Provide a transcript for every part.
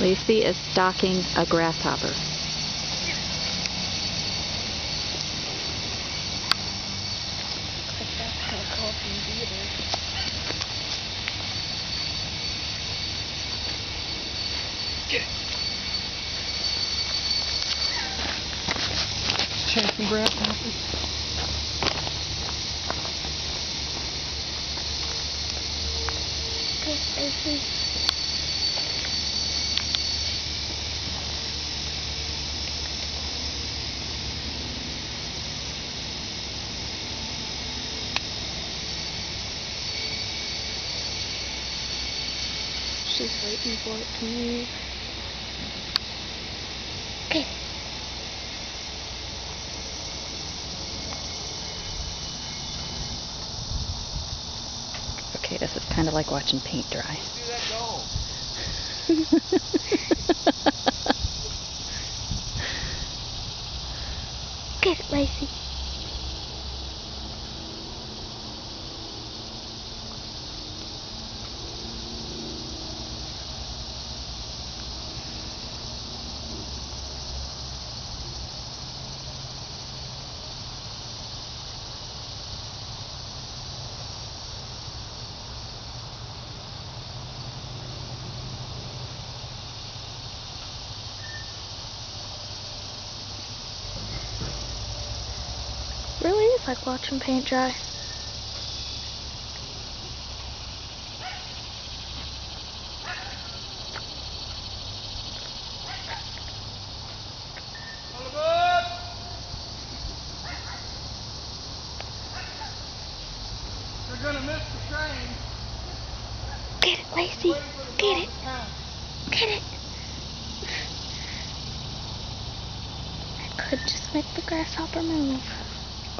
Lacy is stalking a grasshopper. Chasing grasshoppers. She's waiting for it to move. Okay. Okay, this is kind of like watching paint dry. Get it, Lacy. Really is like watching paint dry. Get it, Lacy. Get it. Get it. I could just make the grasshopper move.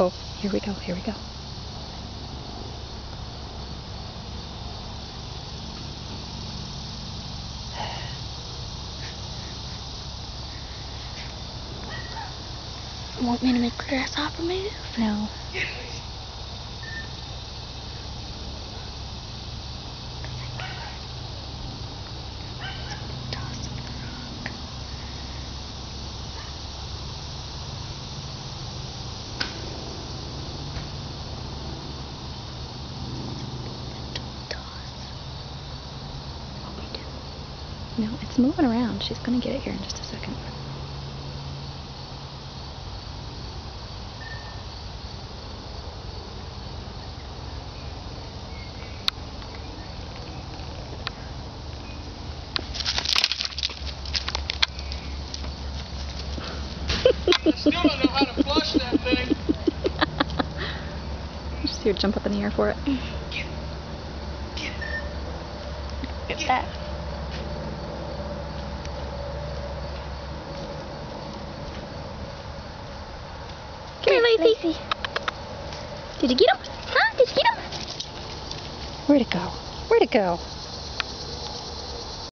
Oh, here we go, here we go. Want me to make the grasshopper move? No. No, it's moving around. She's going to get it here in just a second. Know how to flush that thing. Just jump up in the air for it. Get that. Did you get him? Huh? Did you get him? Where'd it go? Where'd it go?